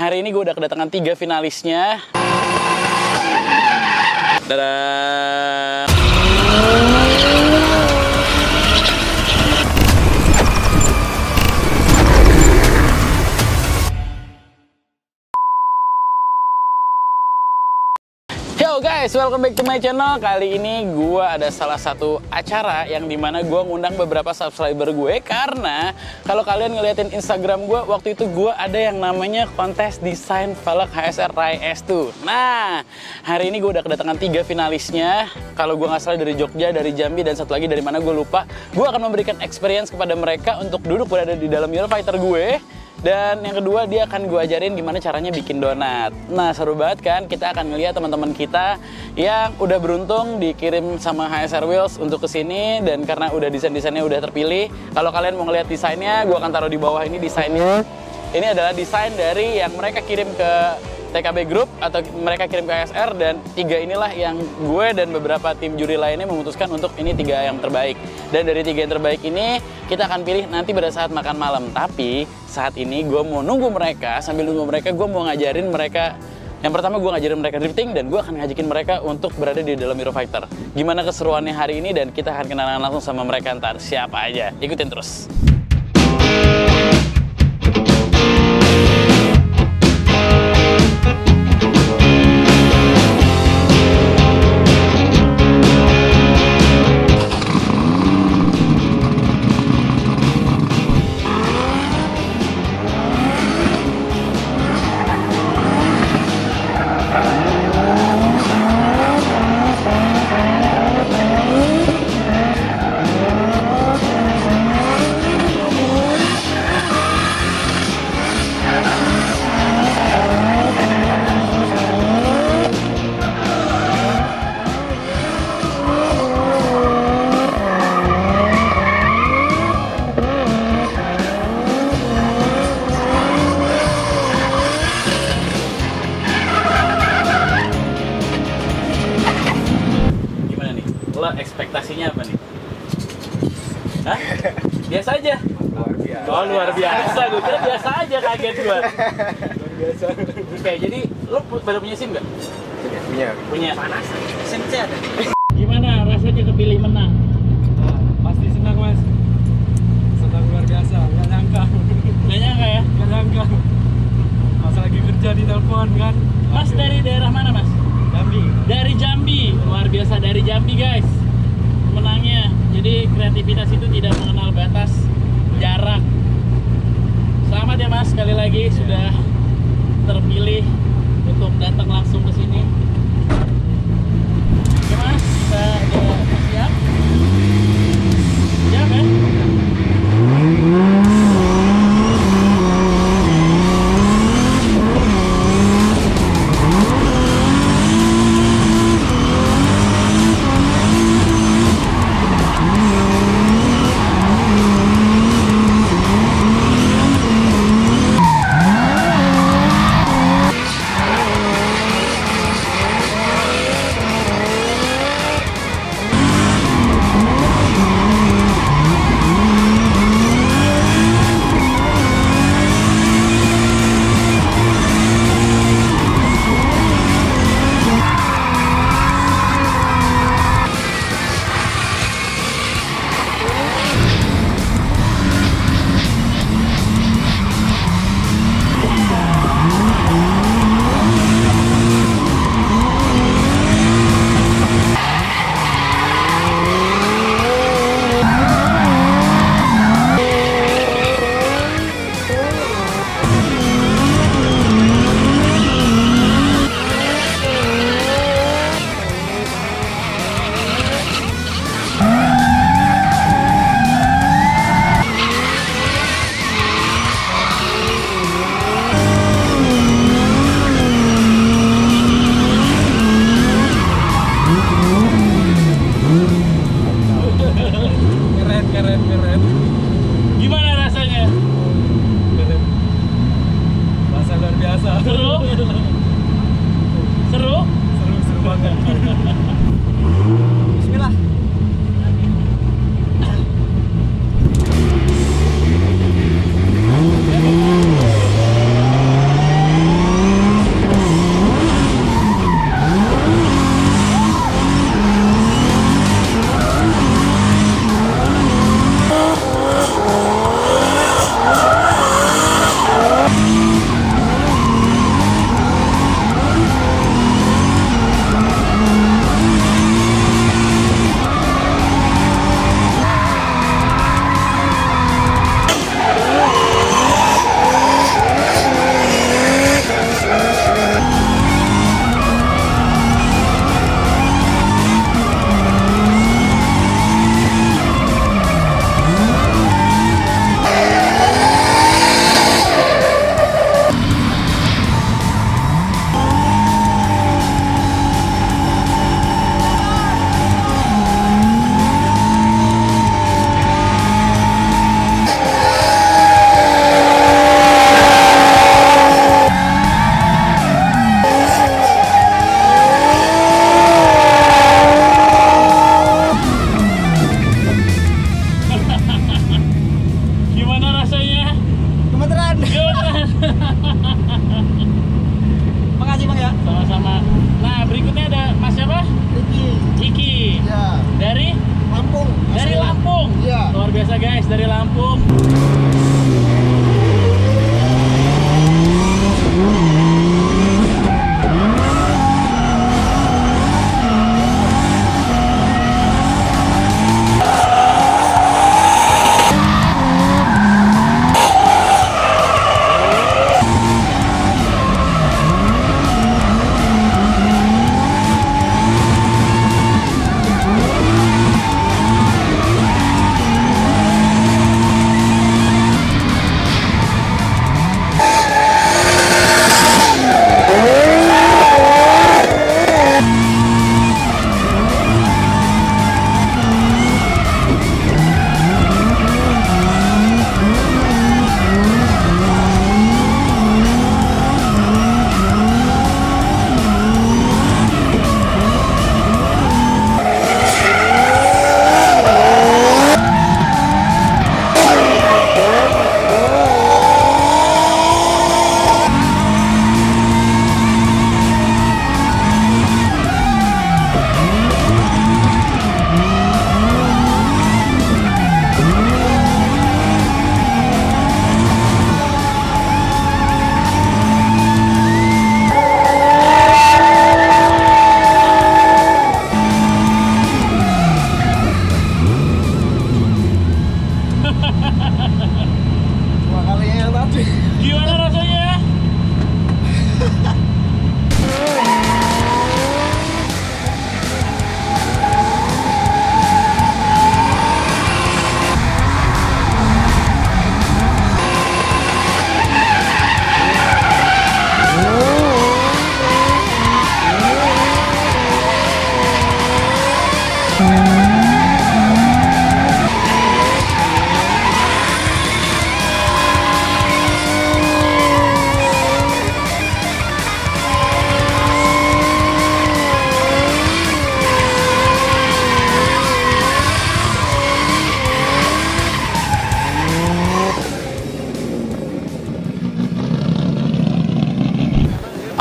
hari ini gue udah kedatangan tiga finalisnya. Dadah. Guys, welcome back to my channel. Kali ini gue ada salah satu acara yang di mana gue ngundang beberapa subscriber gue karena kalau kalian ngeliatin Instagram gue waktu itu gue ada yang namanya kontes desain velg HSR Rai S2. Nah, hari ini gue udah kedatangan tiga finalisnya. Kalau gue nggak salah dari Jogja, dari Jambi dan satu lagi dari mana gue lupa. Gue akan memberikan experience kepada mereka untuk duduk berada di dalam Eurofighter gue. Dan yang kedua dia akan gue ajarin gimana caranya bikin donat. Nah seru banget kan kita akan ngeliat teman-teman kita yang udah beruntung dikirim sama HSR Wheels untuk ke sini dan karena udah desain-desainnya udah terpilih. Kalau kalian mau ngeliat desainnya, gue akan taruh di bawah ini desainnya. Ini adalah desain dari yang mereka kirim ke TKB Group atau mereka kirim ke ASR dan tiga inilah yang gue dan beberapa tim juri lainnya memutuskan untuk ini tiga yang terbaik. Dan dari tiga yang terbaik ini kita akan pilih nanti pada saat makan malam. Tapi saat ini gue mau nunggu mereka sambil nunggu mereka gue mau ngajarin mereka yang pertama gue ngajarin mereka drifting dan gue akan ngajakin mereka untuk berada di dalam Eurofighter. Gimana keseruannya hari ini dan kita akan kenalan langsung sama mereka ntar siapa aja. Ikutin terus. Kaget luar biasa Oke, jadi lo pu- pada punya SIM nggak? punya Punya Panas SIM C ada? Nah, berikutnya ada Mas siapa? Iki. Iki. Ya. Dari Lampung. Dari Lampung. Ya. Luar biasa guys, dari Lampung.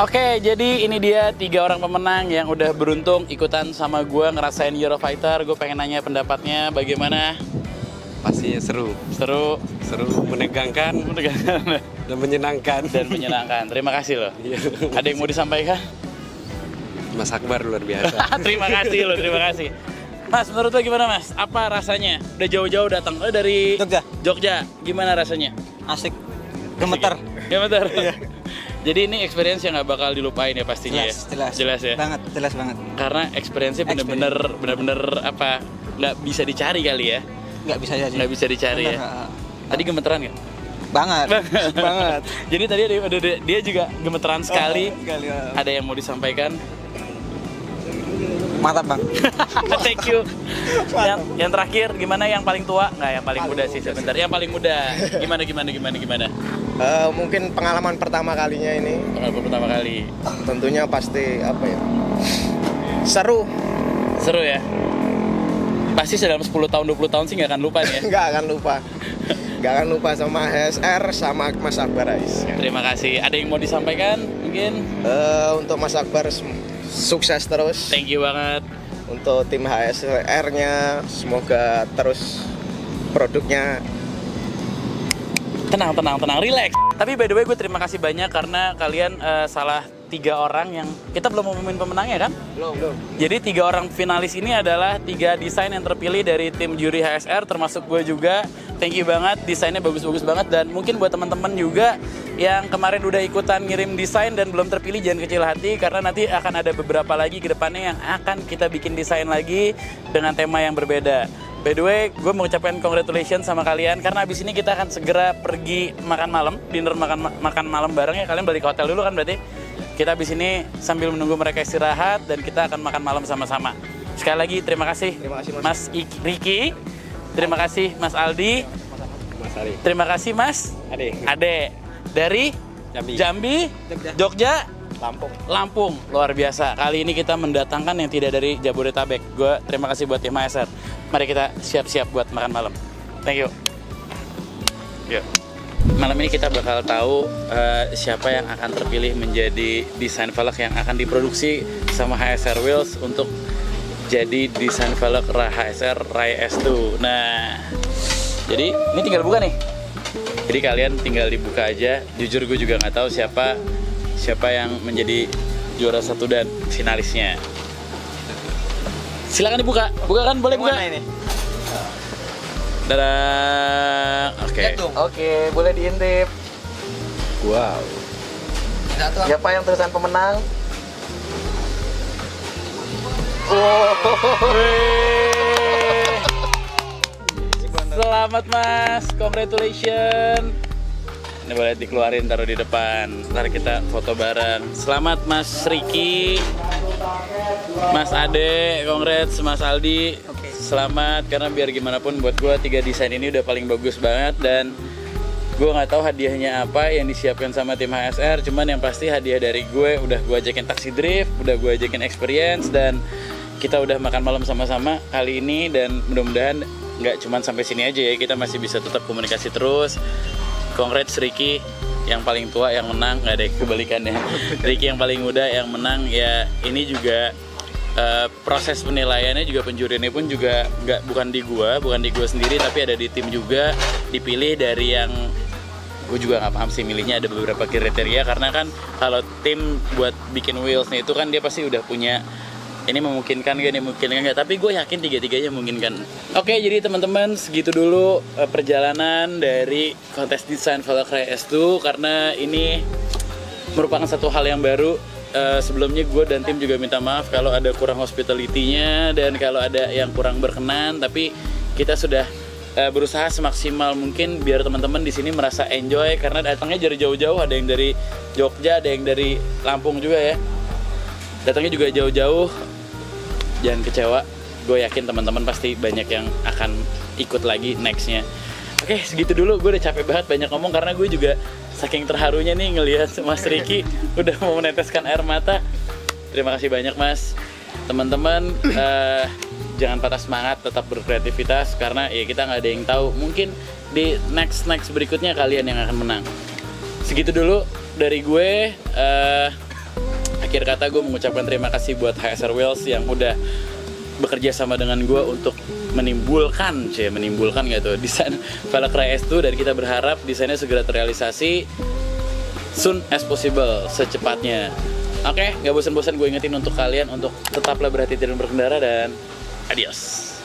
Oke, jadi ini dia tiga orang pemenang yang udah beruntung ikutan sama gue ngerasain Eurofighter. Gue pengen nanya pendapatnya bagaimana? Pastinya seru, Seru, seru, menegangkan dan menyenangkan. dan menyenangkan. Terima kasih loh. Iya. Ada yang mau disampaikan? Mas Akbar luar biasa. terima kasih loh, terima kasih. Mas, menurut lo gimana mas? Apa rasanya? Udah jauh-jauh datang. Oh dari Jogja. Jogja. Gimana rasanya? Asik. Gemeter. Gemeter. Jadi ini experience yang nggak bakal dilupain ya pastinya Jelas, ya. jelas. Jelas ya. Banget, jelas banget. Karena experience-nya bener-bener bener-bener apa nggak bisa dicari kali ya. Nggak bisa sih. Nggak bisa dicari ya. Uh, Tadi gemeteran nggak? Banget. banget. Jadi tadi dia, dia- dia juga gemeteran sekali. Oh, sekali. uh. Ada yang mau disampaikan? Mantap, Bang. Thank you. Yang, yang terakhir gimana yang paling tua? Nggak, yang paling muda sih sebentar. Yang paling muda. Gimana gimana gimana gimana? Eh, mungkin pengalaman pertama kalinya ini Pengalaman pertama kali. tentunya pasti apa ya seru Seru ya? Pasti dalam 10 tahun 20 tahun sih nggak akan lupa nih ya. nggak akan lupa nggak akan lupa sama HSR sama Mas Akbar Ais Terima kasih. Ada yang mau disampaikan? Mungkin. Eh, untuk Mas Akbar sukses terus Thank you banget. untuk tim HSR nya semoga terus produknya Tenang, tenang, tenang, relax. Tapi by the way gue terima kasih banyak karena kalian eh, salah tiga orang yang kita belum ngumumin pemenangnya kan? belum belum Jadi tiga orang finalis ini adalah tiga desain yang terpilih dari tim juri HSR termasuk gue juga. Thank you banget, desainnya bagus-bagus banget dan mungkin buat teman-teman juga yang kemarin udah ikutan ngirim desain dan belum terpilih jangan kecil hati karena nanti akan ada beberapa lagi ke depannya yang akan kita bikin desain lagi dengan tema yang berbeda. By the way, gue mau ucapkan congratulations sama kalian karena abis ini kita akan segera pergi makan malam, dinner makan makan malam bareng ya. Kalian balik ke hotel dulu kan berarti? Kita abis ini sambil menunggu mereka istirahat dan kita akan makan malam sama-sama. Sekali lagi terima kasih, Terima kasih, Mas. Mas Ik- Riki, terima kasih Mas Aldi, Mas Ali. terima kasih Mas Ade. Ade dari Jambi. Jambi, Jogja. Jogja, Lampung Lampung. Luar biasa. Kali ini kita mendatangkan yang tidak dari Jabodetabek. Gue terima kasih buat tim ASR. Mari kita siap-siap buat makan malam. Thank you. Yuk. Malam ini kita bakal tahu eh, siapa yang akan terpilih menjadi desain velg yang akan diproduksi sama HSR Wheels untuk jadi desain velg HSR Rai S2. Nah, jadi ini tinggal buka nih. Jadi kalian tinggal dibuka aja. Jujur gue juga nggak tahu siapa siapa yang menjadi juara satu dan finalisnya. Silakan dibuka. Buka kan boleh buka. Mana ini? Dadah. Oke. Dong. Oke, boleh diintip. Wow. Siapa yang tulisan pemenang? Oh. Selamat Mas, congratulations. Ini boleh dikeluarin taruh di depan. Ntar kita foto bareng. Selamat Mas Riki, Mas Ade, congrats. Mas Aldi. Oke. Selamat. Karena biar gimana pun buat gue tiga desain ini udah paling bagus banget. Dan gue nggak tahu hadiahnya apa yang disiapkan sama tim HSR cuman yang pasti hadiah dari gue udah gue ajakin taksi drift udah gue ajakin experience dan kita udah makan malam sama-sama kali ini. Dan mudah-mudahan nggak cuman sampai sini aja ya kita masih bisa tetap komunikasi terus. Congrats Ricky yang paling tua yang menang. Nggak ada kebalikannya Ricky yang paling muda yang menang. Ya ini juga eh, proses penilaiannya juga penjuriannya pun juga nggak bukan di gua bukan di gua sendiri tapi ada di tim juga. Dipilih dari yang gue juga nggak paham sih milihnya ada beberapa kriteria. Karena kan kalau tim buat bikin wheelsnya itu kan dia pasti udah punya ini memungkinkan gak ini memungkinkan nggak? Tapi gue yakin tiga tiganya memungkinkan. Oke jadi teman-teman segitu dulu eh, perjalanan dari kontes desain Valkyrie S2 karena ini merupakan satu hal yang baru. Eh, sebelumnya gue dan tim juga minta maaf kalau ada kurang hospitality-nya dan kalau ada yang kurang berkenan tapi kita sudah eh, berusaha semaksimal mungkin biar teman-teman di sini merasa enjoy karena datangnya dari jauh-jauh. Ada yang dari Jogja ada yang dari Lampung juga ya. Datangnya juga jauh-jauh jangan kecewa gue yakin teman-teman pasti banyak yang akan ikut lagi nextnya. Oke segitu dulu gue udah capek banget banyak ngomong karena gue juga saking terharunya nih ngelihat Mas Riki udah mau meneteskan air mata. Terima kasih banyak Mas. Teman-teman eh, jangan patah semangat tetap berkreativitas karena ya kita nggak ada yang tahu mungkin di next next berikutnya kalian yang akan menang. Segitu dulu dari gue eh, akhir kata gue mengucapkan terima kasih buat HSR Wheels yang udah bekerja sama dengan gue untuk menimbulkan, cie, menimbulkan gitu desain velg Ray S2 dan kita berharap desainnya segera terrealisasi soon as possible, secepatnya. Oke, nggak bosan-bosan gue ingetin untuk kalian untuk tetaplah berhati-hati dalam berkendara dan adios.